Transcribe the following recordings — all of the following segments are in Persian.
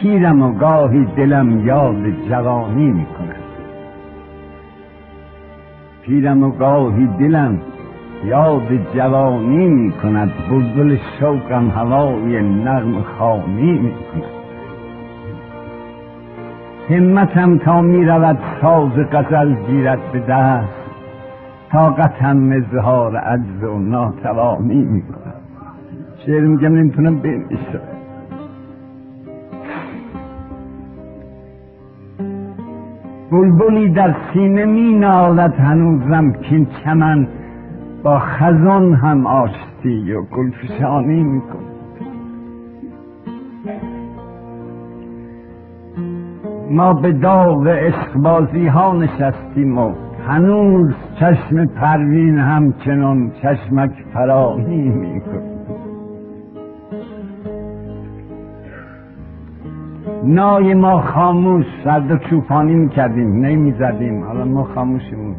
پیرم و گاهی دلم یاد جوانی می کند پیرم و گاهی دلم یاد جوانی می کند بلبل شوقم هوای نرم خانی می کند همتم تا می رود ساز غزل گیرد به دست. طاقتم اظهار عجز و ناتوانی می کند شعر میگم نمی‌تونم بنویسم. بلبلی در سینه می نالد هنوزم کین چمن با خزان هم آشتی و گلفشانی میکن ما به داغ عشقبازی ها نشستیم و هنوز چشم پروین همچنان چشمک فرانی میکن نای ما خاموش و چوپانی می‌کردیم نمی‌زدیم حالا ما خاموشیم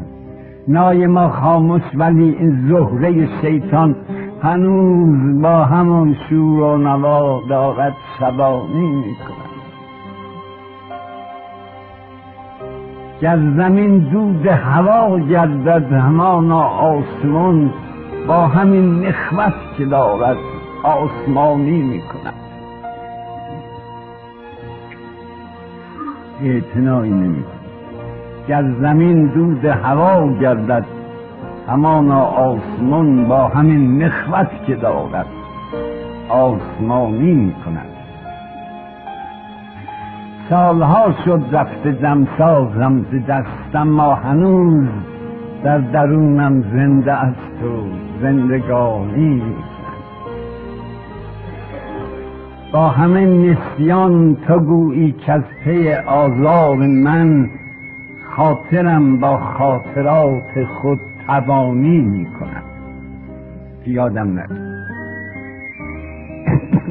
نای ما خاموش ولی این زهره شیطان هنوز با همون شور و نوا دارد شبانی می‌کند گر زمین دود هوا گردد همانا آسمان با همین نخوت که دارد آسمانی می‌کند. اعتنایی نمی‌کند گر زمین دود هوا گردد همانا آسمان با همین نخوت که دارد. آسمانی می کند سالها شد رفته دمسازم ز دستم ما هنوز در درونم زنده است و زندگانی با همه نسیان تو گویی که از پی آزار من خاطرم با خاطرات خود توانی می کنم یادم نکن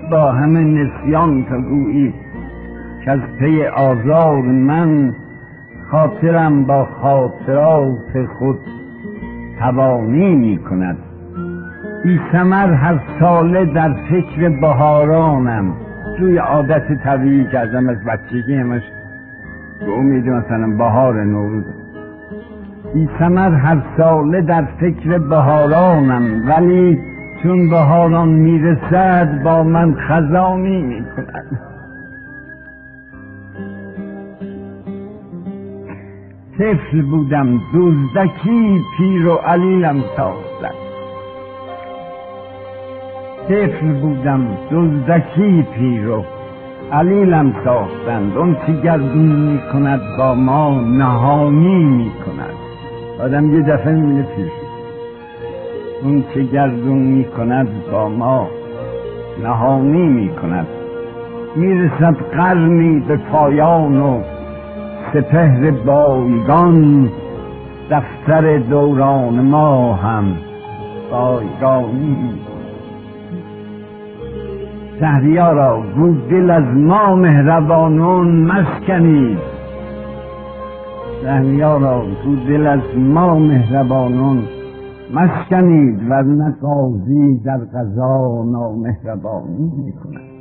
با همه نسیان تا گویی که از پی آزار من خاطرم با خاطرات خود توانی می کند بی سمر هر ساله در فکر بهارانم. روی عادت طبیعی کردم از بچگی همش به امید مثلا بهار نوروز. بی سمر هر ساله در فکر بهارانم ولی چون بهاران می‌رسد با من خزانی می‌کند طفل بودم دزدکی پیر و علیلم ساختن طفل بودم دزدکی پیر و علیلم ساختند اون چی گردون می کند با ما نهانی می کند آدم یه دفعه می‌بینه پیر اون چه گردون می کند با ما نهانی می کند می‌رسد قرنی به پایان و سپهر بایگان. دفتر دوران ما هم بایگانی شهریارا گو دل از ما مهربانون مسکنید شهریارا گو دل از ما مهربانون مسکنید ورنه قاضی در قضا نامهربانی می‌کند.